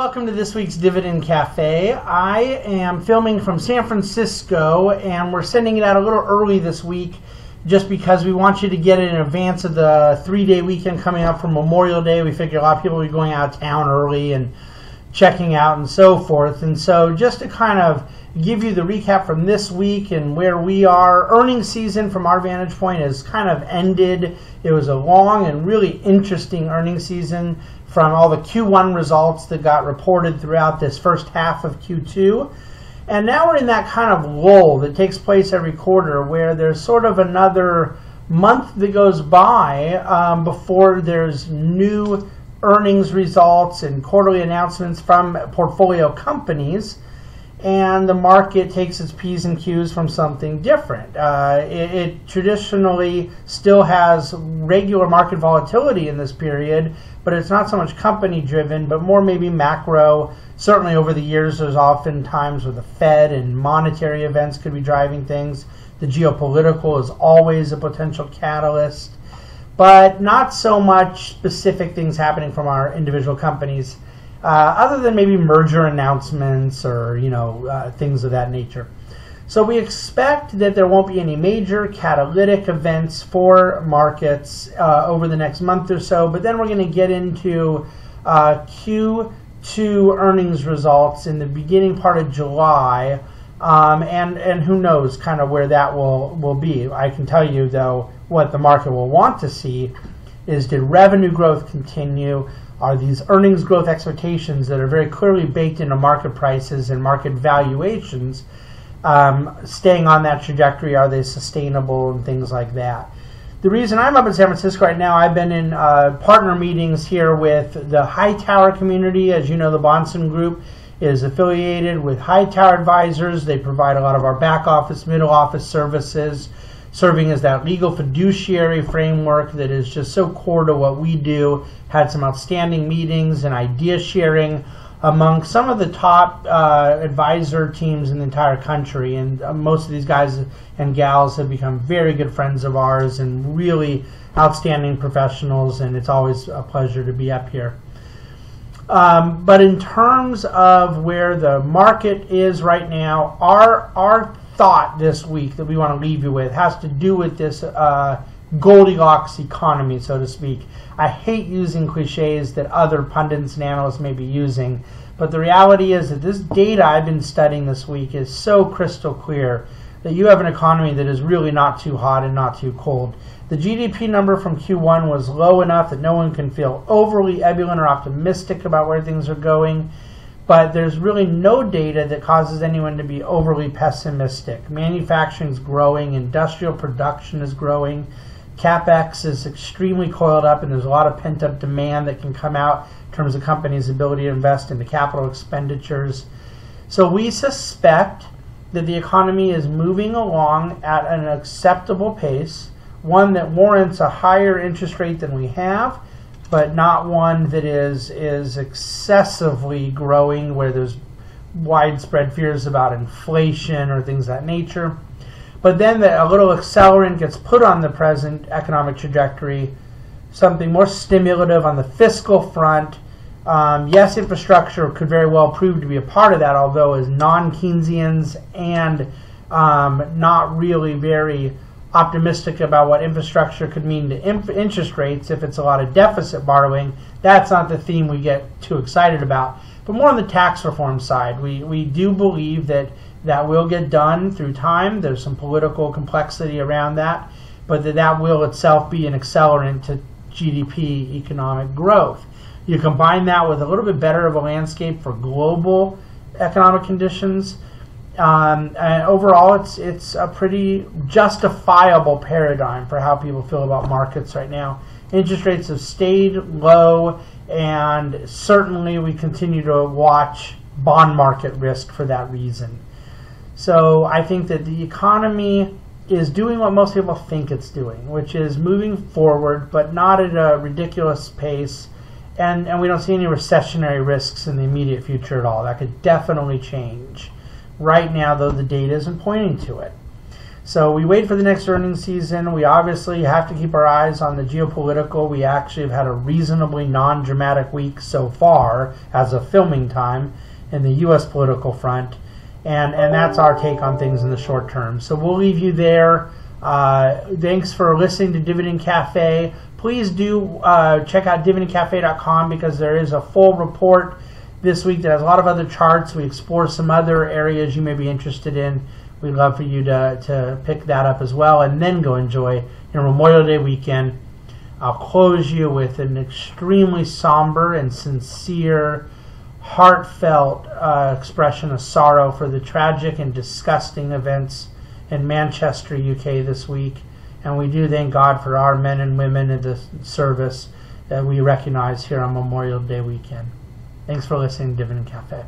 welcome to this week's Dividend Cafe. I am filming from San Francisco and we're sending it out a little early this week just because we want you to get it in advance of the three day weekend coming up for Memorial Day. We figure a lot of people will be going out of town early and checking out and so forth. And so, just to kind of give you the recap from this week and where we are, earnings season from our vantage point has kind of ended. It was a long and really interesting earnings season from all the Q1 results that got reported throughout this first half of Q2. And now we're in that kind of lull that takes place every quarter where there's sort of another month that goes by um, before there's new earnings results and quarterly announcements from portfolio companies and the market takes its P's and Q's from something different. Uh, it, it, traditionally still has regular market volatility in this period, but it's not so much company driven, but more maybe macro. Certainly over the years, there's often times where the Fed and monetary events could be driving things. The geopolitical is always a potential catalyst, but not so much specific things happening from our individual companies uh, other than maybe merger announcements or you know uh, things of that nature. So we expect that there won't be any major catalytic events for markets uh, over the next month or so, but then we're going to get into uh, Q2 earnings results in the beginning part of July. Um, and and who knows kind of where that will will be. I can tell you though what the market will want to see is did revenue growth continue? are these earnings growth expectations that are very clearly baked into market prices and market valuations um, staying on that trajectory? Are they sustainable and things like that? The reason I'm up in San Francisco right now, I've been in uh, partner meetings here with the Hightower community. As you know, the Bahnsen Group is affiliated with Hightower Advisors. They provide a lot of our back office, middle office services serving as that legal fiduciary framework that is just so core to what we do. Had some outstanding meetings and idea sharing among some of the top uh, advisor teams in the entire country. And uh, most of these guys and gals have become very good friends of ours and really outstanding professionals. And it's always a pleasure to be up here. Um, but in terms of where the market is right now, our our thought this week that we want to leave you with has to do with this uh, Goldilocks economy, so to speak. I hate using cliches that other pundits and analysts may be using, but the reality is that this data I've been studying this week is so crystal clear that you have an economy that is really not too hot and not too cold. The GDP number from Q1 was low enough that no one can feel overly ebullient or optimistic about where things are going but there's really no data that causes anyone to be overly pessimistic. Manufacturing is growing, industrial production is growing, capex is extremely coiled up, and there's a lot of pent up demand that can come out in terms of companies' ability to invest into capital expenditures. So we suspect that the economy is moving along at an acceptable pace, one that warrants a higher interest rate than we have but not one that is is excessively growing where there's widespread fears about inflation or things of that nature. But then the, a little accelerant gets put on the present economic trajectory, something more stimulative on the fiscal front. Um, yes, infrastructure could very well prove to be a part of that, although as non-Keynesians and um, not really very optimistic about what infrastructure could mean to interest rates if it's a lot of deficit borrowing. That's not the theme we get too excited about. But more on the tax reform side, we, we do believe that that will get done through time. There's some political complexity around that, but that that will itself be an accelerant to GDP economic growth. You combine that with a little bit better of a landscape for global economic conditions um, and overall, it's it's a pretty justifiable paradigm for how people feel about markets right now. Interest rates have stayed low, and certainly we continue to watch bond market risk for that reason. So I think that the economy is doing what most people think it's doing, which is moving forward, but not at a ridiculous pace. And, and we don't see any recessionary risks in the immediate future at all. That could definitely change. Right now, though, the data isn't pointing to it. So we wait for the next earnings season. We obviously have to keep our eyes on the geopolitical. We actually have had a reasonably non dramatic week so far as of filming time in the U.S. political front. And, and that's our take on things in the short term. So we'll leave you there. Uh, thanks for listening to Dividend Cafe. Please do uh, check out dividendcafe.com because there is a full report this week that has a lot of other charts. We explore some other areas you may be interested in. We'd love for you to, to pick that up as well and then go enjoy your Memorial Day weekend. I'll close you with an extremely somber and sincere, heartfelt uh, expression of sorrow for the tragic and disgusting events in Manchester, UK this week. And we do thank God for our men and women in the service that we recognize here on Memorial Day weekend. Thanks for listening Dividend Cafe.